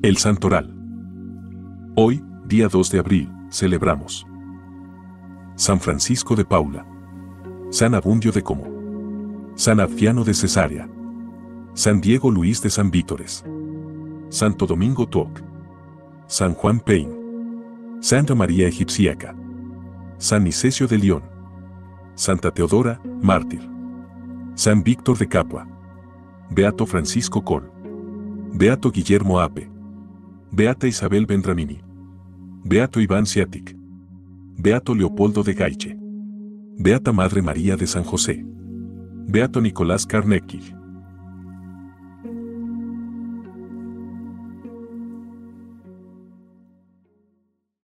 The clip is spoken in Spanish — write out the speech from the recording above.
El Santoral. Hoy, día 2 de abril, celebramos. San Francisco de Paula, San Abundio de Como, San Adfiano de Cesarea, San Diego Luis de San Vítores, Santo Domingo Toc, San Juan Pein, Santa María Egipciaca, San Nicesio de León, Santa Teodora, mártir, San Víctor de Capua, Beato Francisco Col, Beato Guillermo Ape, Beata Isabel Vendramini, Beato Iván Ciatic, Beato Leopoldo de Gaiche, Beata Madre María de San José, Beato Nicolás Carnegie,